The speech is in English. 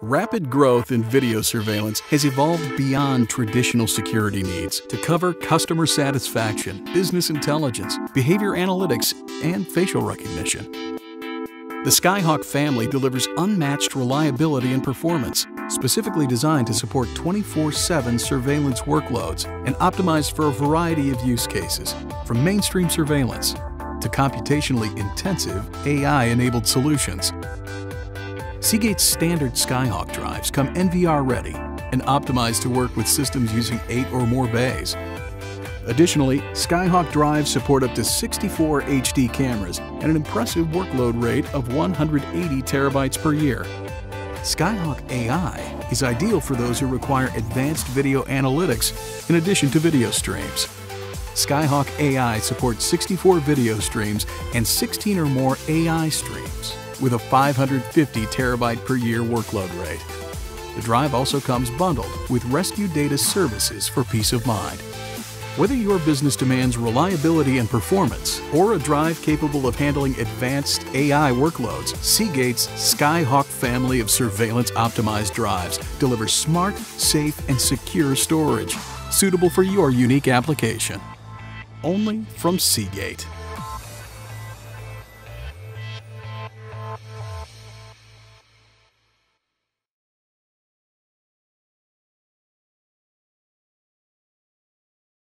Rapid growth in video surveillance has evolved beyond traditional security needs to cover customer satisfaction, business intelligence, behavior analytics, and facial recognition. The Skyhawk family delivers unmatched reliability and performance, specifically designed to support 24-7 surveillance workloads and optimized for a variety of use cases, from mainstream surveillance to computationally intensive AI-enabled solutions. Seagate's standard Skyhawk drives come NVR ready and optimized to work with systems using 8 or more bays. Additionally, Skyhawk drives support up to 64 HD cameras and an impressive workload rate of 180 terabytes per year. Skyhawk AI is ideal for those who require advanced video analytics in addition to video streams. Skyhawk AI supports 64 video streams and 16 or more AI streams with a 550 terabyte per year workload rate. The drive also comes bundled with Rescue Data Services for peace of mind. Whether your business demands reliability and performance or a drive capable of handling advanced AI workloads, Seagate's Skyhawk family of surveillance optimized drives delivers smart, safe, and secure storage suitable for your unique application. Only from Seagate.